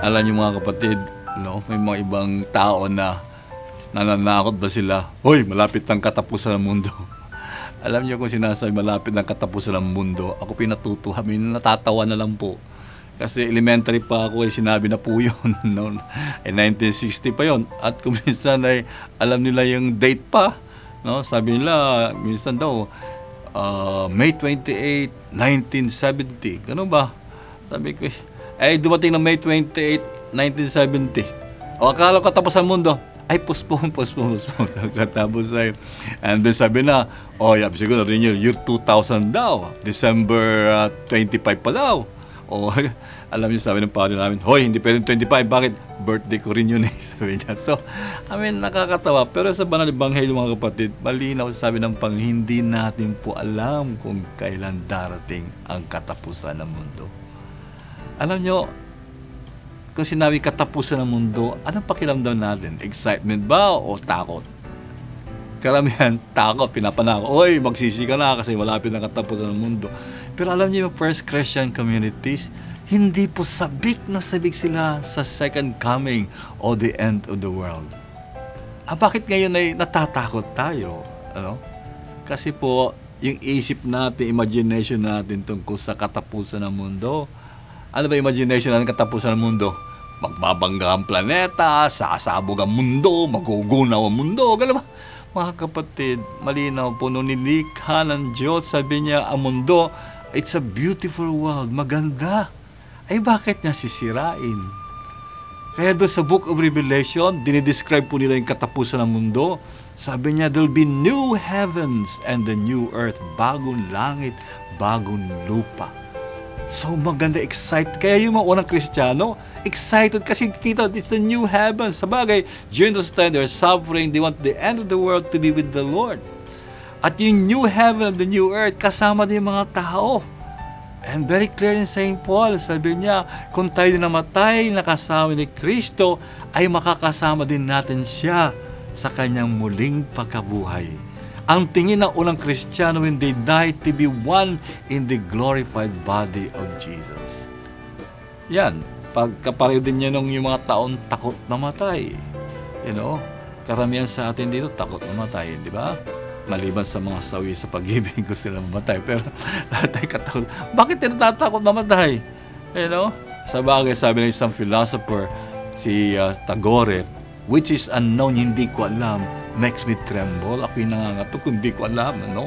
alam niyo mga kapatid, no, may mga ibang tao na nananakot ba sila? Hoy, malapit ng katapusan ng mundo. alam niyo kung sinasabi malapit ng katapusan ng mundo, ako pinatuto, kami natatawa na lang po. Kasi elementary pa ako ay sinabi na po yun. No? Eh, 1960 pa yon At kung minsan ay alam nila yung date pa. No? Sabi nila, minsan daw, uh, May 28, 1970. Ganun ba? Sabi ko, ay dumating na May 28, 1970. O akala ko tapos ang mundo. Ay, postpone, postpone, postpone. Tapos ay, and then sabi na, oh, yeah, siguro rin yun, year 2000 daw. December uh, 25 pa daw. O, alam niyo, sabi ng padre namin, Hoy, hindi pwedeng 25. Bakit? Birthday ko rin yun eh. Sabi niya. So, I mean, nakakatawa. Pero sa banal ebanghelyo mga kapatid, malinaw sabi ng Panginoon, hindi natin po alam kung kailan darating ang katapusan ng mundo. Alam niyo, kung sinabi katapusan ng mundo, anong pakiramdam natin? Excitement ba o takot? Karamihan, takot, pinapanako. Oy, magsisi ka na kasi malapit na katapusan ng mundo. Pero alam niyo yung first Christian communities, hindi po sabik na sabik sila sa second coming o the end of the world. Ah, bakit ngayon ay natatakot tayo? Ano? Kasi po, yung isip natin, imagination natin tungkol sa katapusan ng mundo, ano ba imagination ng katapusan ng mundo? Magbabangga ang planeta, sasabog ang mundo, magugunaw ang mundo, gano'n ba? Mga kapatid, malinaw po nung nilikha ng Diyos, sabi niya, ang mundo, it's a beautiful world, maganda. Ay bakit niya sisirain? Kaya doon sa Book of Revelation, dinidescribe po nila yung katapusan ng mundo. Sabi niya, there'll be new heavens and the new earth, bagong langit, bagong lupa. So maganda, excited. Kaya yung mga unang Kristiyano, excited kasi kita, it's the new heaven. Sa bagay, during those time, they're suffering. They want the end of the world to be with the Lord. At yung new heaven and the new earth, kasama din yung mga tao. And very clear in St. Paul, sabi niya, kung tayo namatay na kasama ni Kristo, ay makakasama din natin siya sa kanyang muling pagkabuhay. Ang tingin ng unang Kristiyano when they died to be one in the glorified body of Jesus. Yan, pagkapareho din niya nung yung mga taon takot mamatay. You know, karamihan sa atin dito takot mamatay, di ba? Maliban sa mga sawi sa pag-ibig, gusto nila mamatay. Pero lahat ay katakot. Bakit tinatatakot mamatay? You know? Sa bagay, sabi ng isang philosopher, si uh, Tagore, which is unknown, hindi ko alam makes me tremble. Ako'y nangangatok, hindi ko alam, ano?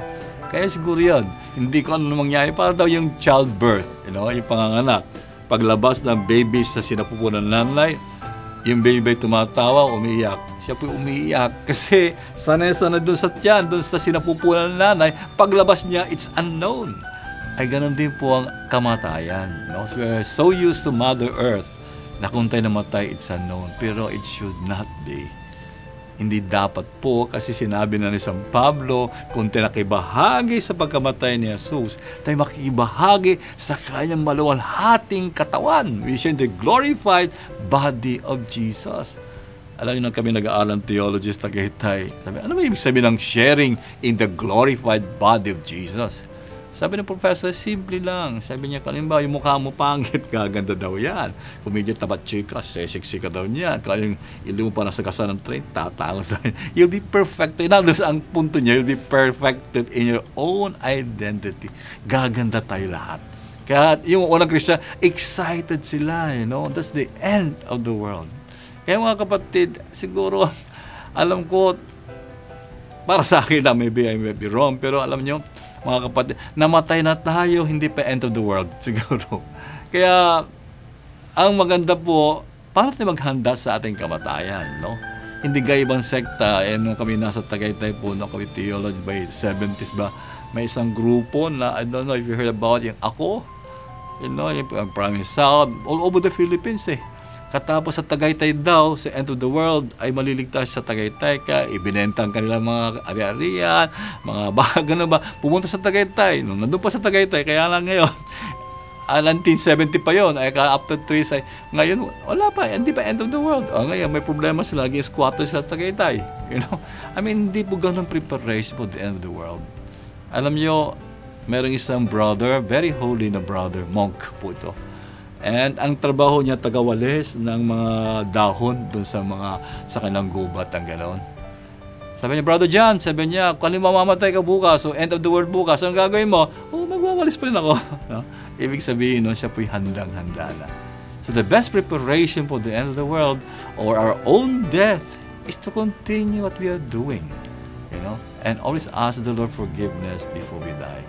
Kaya siguro yan, hindi ko ano mangyayari. Para daw yung childbirth, you know, yung panganganak. Paglabas ng baby sa sinapupunan ng nanay, yung baby tumatawa, umiiyak. Siya po umiiyak kasi sanay-sanay doon sa tiyan, doon sa sinapupunan ng nanay, paglabas niya, it's unknown. Ay ganun din po ang kamatayan. No? So, we so used to Mother Earth na kung tayo namatay, it's unknown. Pero it should not be. Hindi dapat po kasi sinabi na ni San Pablo, kung tinakibahagi sa pagkamatay ni Jesus, tayo makikibahagi sa kanyang maluwalhating katawan, which is the glorified body of Jesus. Alam niyo na kami nag-aaral theologist Tagaytay. Sabi, ano ba ibig sabihin ng sharing in the glorified body of Jesus? Sabi ng professor, simple lang. Sabi niya, kalimba, yung mukha mo pangit, gaganda daw yan. Medyo tabat chika, sexy ka daw niya. Kaya yung ilo mo pa nasa kasa ng train, tatangos sa You'll be perfected. In other ang punto niya, you'll be perfected in your own identity. Gaganda tayo lahat. Kaya yung unang Christian, excited sila, you know. That's the end of the world. Kaya mga kapatid, siguro, alam ko, para sa akin na maybe I may be wrong, pero alam nyo, mga kapatid, namatay na tayo, hindi pa end of the world siguro. Kaya, ang maganda po, para tayo maghanda sa ating kamatayan, no? Hindi gaya sekta, eh, nung kami nasa Tagaytay po, no, kami theology by 70s ba, may isang grupo na, I don't know if you heard about yung ako, you know, yung Promise South, all over the Philippines eh. Katapos sa Tagaytay daw, sa end of the world, ay maliligtas sa Tagaytay ka, ibinenta ang kanilang mga ari-arian, mga baka, gano'n ba, pumunta sa Tagaytay. Nung nandun pa sa Tagaytay, kaya lang ngayon, uh, 1970 pa yon ay after 3 say ngayon wala pa hindi pa end of the world. Oh, ngayon may problema sila lagi squatter sila Tagaytay you know? I mean hindi po ganun preparation for the end of the world. Alam nyo merong isang brother very holy na brother monk po ito And ang trabaho niya tagawalis ng mga dahon dun sa mga sa kanilang gubat ang gano'n. Sabi niya, Brother John, sabi niya, kung halimbawa mamamatay ka bukas, so end of the world bukas, ang gagawin mo? Oh, magwawalis pa rin ako. No? Ibig sabihin nun, siya po'y handang-handa na. So the best preparation for the end of the world or our own death is to continue what we are doing. You know? And always ask the Lord forgiveness before we die.